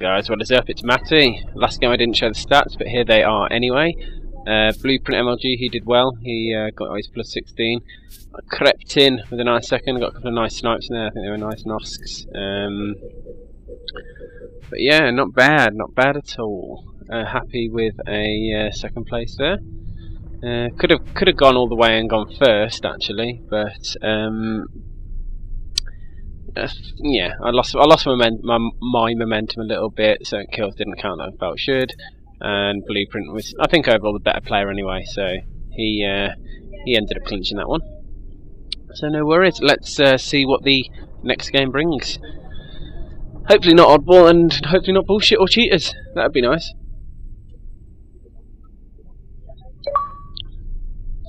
guys, what is up? It's Matty. Last game I didn't show the stats, but here they are anyway. Uh, Blueprint MLG, he did well. He uh, got his plus 16. I crept in with a nice second, got a couple of nice snipes in there. I think they were nice nosks. Um, but yeah, not bad, not bad at all. Uh, happy with a uh, second place there. Uh, could have could have gone all the way and gone first actually, but um, uh, yeah, I lost I lost my, my, my momentum a little bit. So kills didn't count I felt should, and Blueprint was I think overall the better player anyway. So he uh, he ended up clinching that one. So no worries. Let's uh, see what the next game brings. Hopefully not oddball and hopefully not bullshit or cheaters. That'd be nice.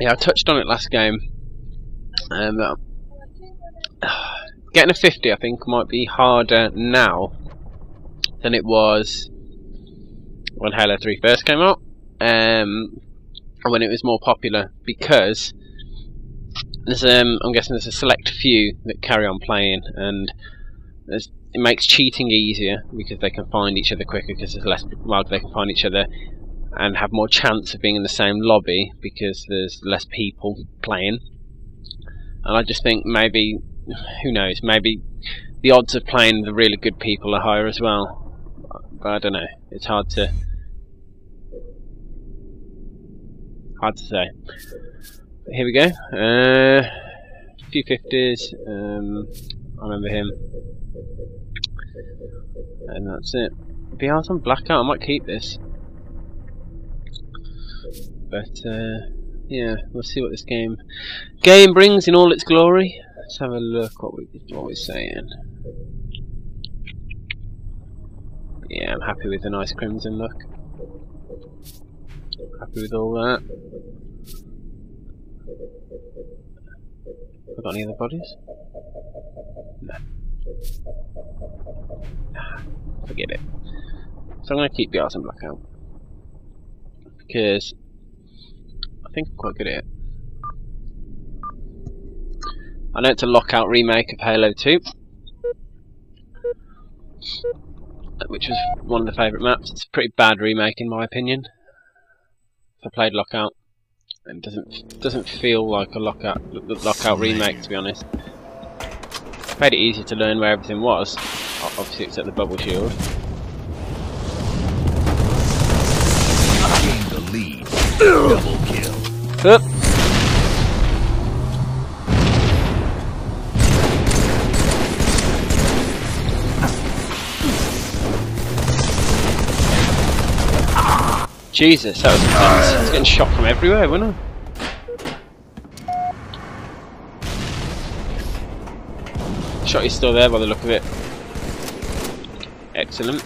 Yeah, I touched on it last game. Um, getting a 50 I think might be harder now than it was when Halo 3 first came out um, when it was more popular because there's um, I'm guessing there's a select few that carry on playing and it makes cheating easier because they can find each other quicker because there's less well they can find each other and have more chance of being in the same lobby because there's less people playing. And I just think maybe who knows? Maybe the odds of playing the really good people are higher as well. But I don't know. It's hard to hard to say. But here we go. Uh, a few fifties. Um, I remember him, and that's it. BR's on blackout. I might keep this, but uh, yeah, we'll see what this game game brings in all its glory. Let's have a look what we what we're saying. Yeah, I'm happy with the nice crimson look. Happy with all that. Have got any other bodies? No. Ah, forget it. So I'm going to keep the Arson Blackout. Because I think I'm quite good at it. I know it's a lockout remake of Halo 2, which was one of the favourite maps. It's a pretty bad remake in my opinion. I played Lockout, it doesn't doesn't feel like a Lockout Lockout remake to be honest. Made it easier to learn where everything was, obviously except the bubble shield. Gained the lead. Double kill. Oop. Jesus, that was intense. I was getting shot from everywhere, wasn't I? Shot is still there by the look of it. Excellent.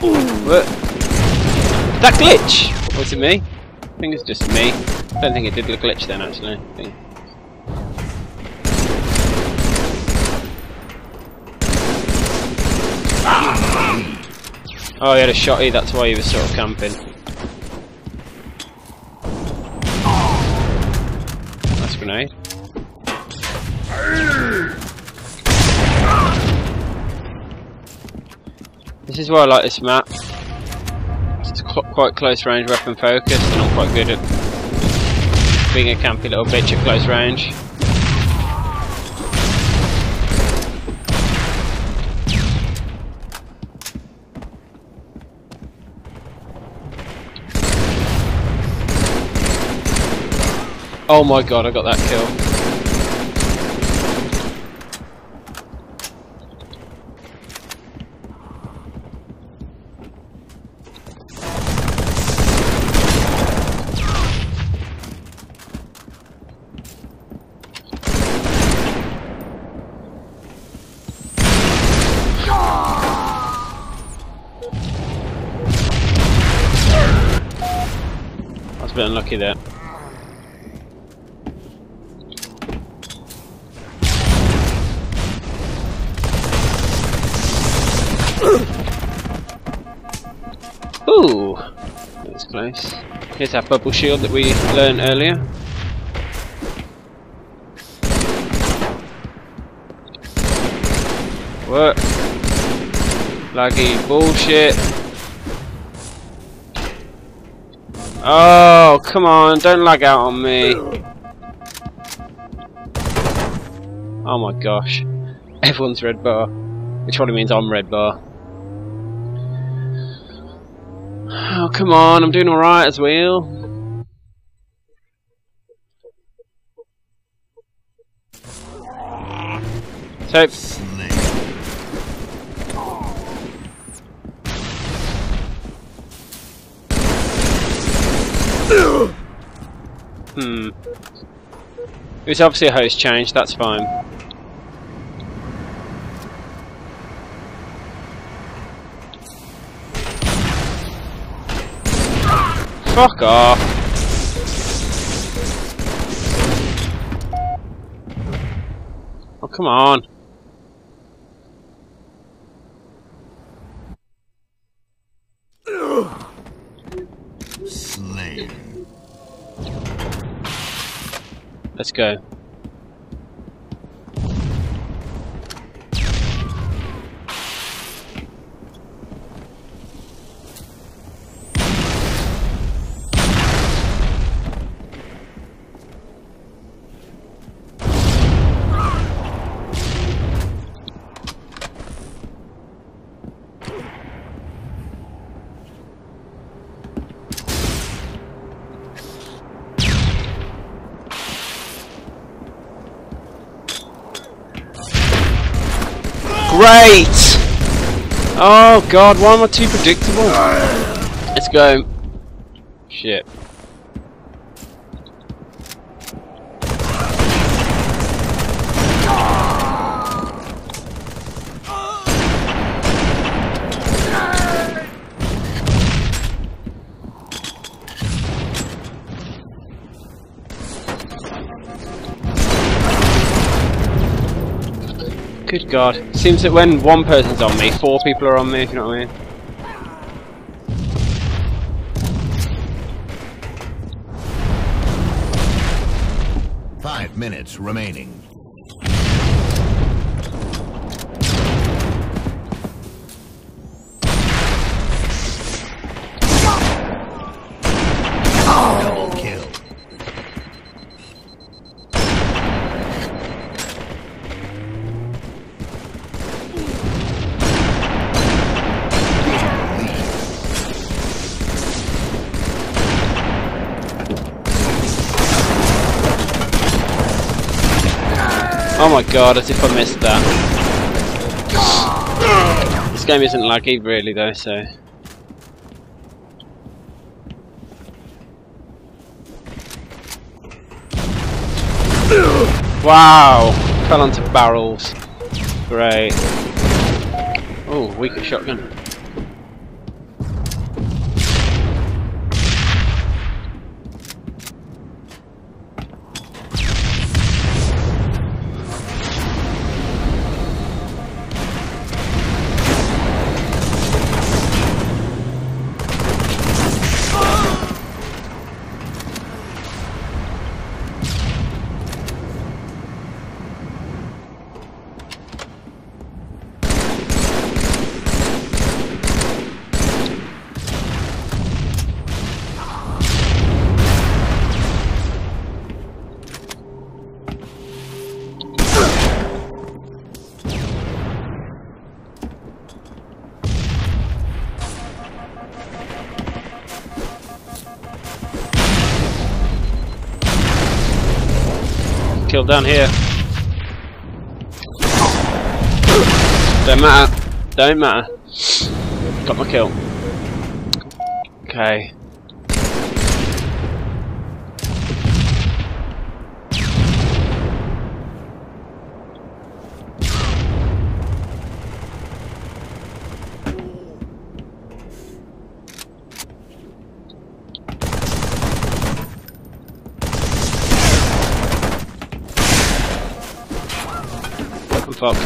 What? That glitch! Oh, was it me? I think it's just me. I don't think it did the glitch then actually. Ah. Oh, he had a shotty, eh? that's why he was sort of camping. Nice grenade. This is why I like this map. It's quite close range weapon focused and I'm quite good at being a campy little bitch at close range. Oh my god, I got that kill. Bit unlucky there. Ooh, that's close. Here's our bubble shield that we learned earlier. What? Laggy bullshit. Oh, come on, don't lag out on me. Oh my gosh. Everyone's red bar. Which probably means I'm red bar. Oh, come on, I'm doing alright as well. So, hmm. It was obviously a host change, that's fine. Fuck off. Oh, come on. Let's go. Great! Oh god, why am I too predictable? Let's go. Shit. God. Seems that when one person's on me, four people are on me, if you know what I mean. Five minutes remaining. Oh my god, as if I missed that. This game isn't laggy really though, so... Wow! Fell onto barrels. Great. Oh, weaker shotgun. Down here. Don't matter. Don't matter. Got my kill. Okay. Fucked.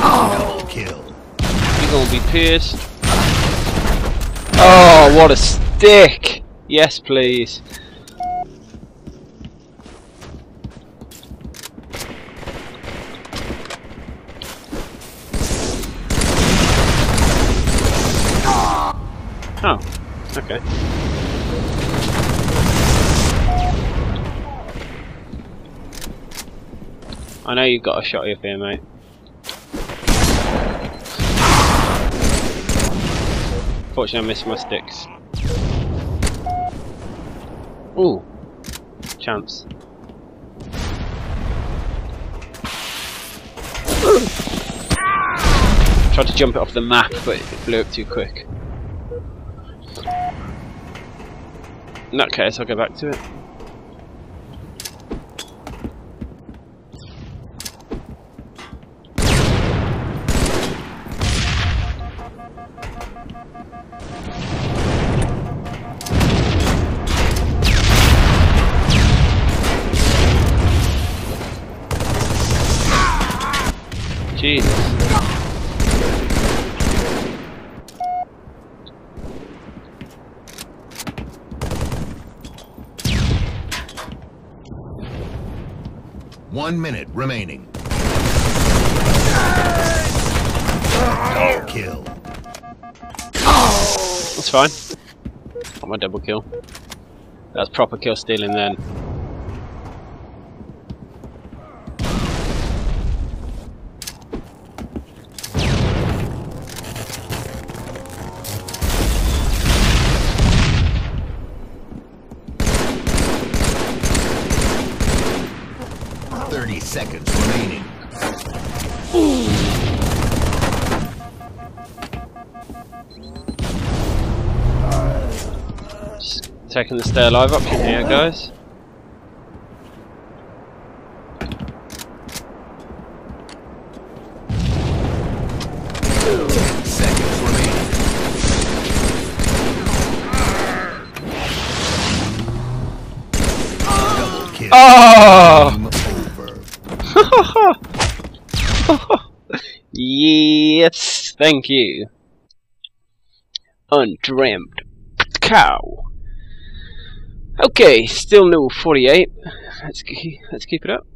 Double kill. You're gonna be pierced. Oh, what a stick! Yes, please. Oh, okay. I know you've got a shot of here, mate. Fortunately, I missed my sticks. Ooh, chance. Tried to jump it off the map, but it blew up too quick. In that case, I'll go back to it. Jesus. One minute remaining. Double kill. That's fine. Got my double kill. That's proper kill stealing then. Thirty seconds remaining. Taking the stay alive option here, guys. Ten seconds remaining. Double kill. Oh! Game over. Yes, thank you. Undreamt cow. Okay, still no 48. Let's let's keep it up.